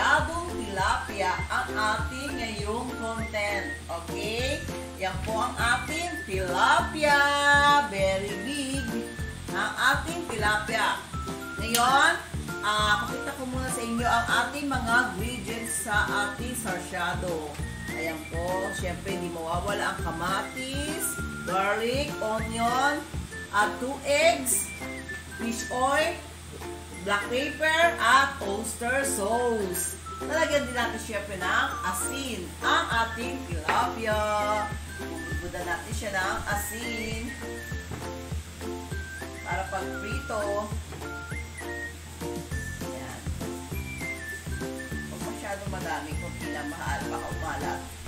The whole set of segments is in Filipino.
Sarsyadong tilapia ang ating ngayong content. Okay? Yan po ang ating tilapia. Very big. Ang ating tilapia. Ngayon, ah pakita ko muna sa inyo ang ating mga ingredients sa ating sarsyado. Ayan po, syempre hindi mawawala ang kamatis, garlic, onion, at 2 eggs, fish oil, black pepper, at oyster sauce. Lalagyan din natin syempre ng asin, ang ating tilapia. Bubudan natin siya ng asin para pag prito. Yan. Huwag masyadong madami kung pinamahal, baka umalat. Yan.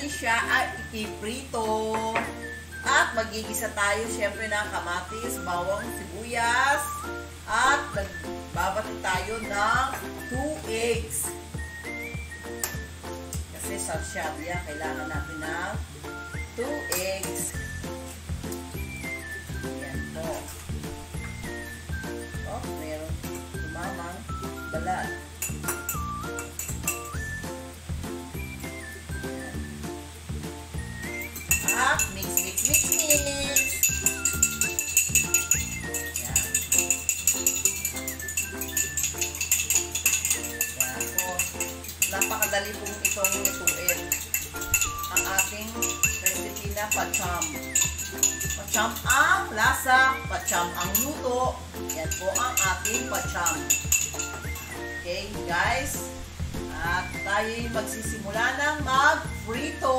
Natin siya at ipiprito. At magigisa tayo syempre ng kamatis, bawang, sibuyas. At magbabati tayo ng 2 eggs. Kasi sarsyado yan, kailangan natin ng 2 eggs. Yan po. Oh, meron tumamang balat. Pacham ang luto. Yan po ang ating pacham. Okay, guys. At tayo magsisimula ng mag-frito.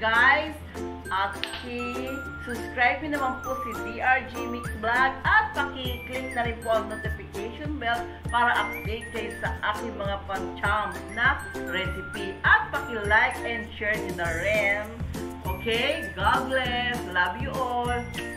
At i-subscribe nyo naman po si DRG Mix Vlog at paki-click na rin po ang notification bell para update kayo sa aking mga pancham na recipe at paki-like and share nyo na rin. Okay? God bless. Love you all.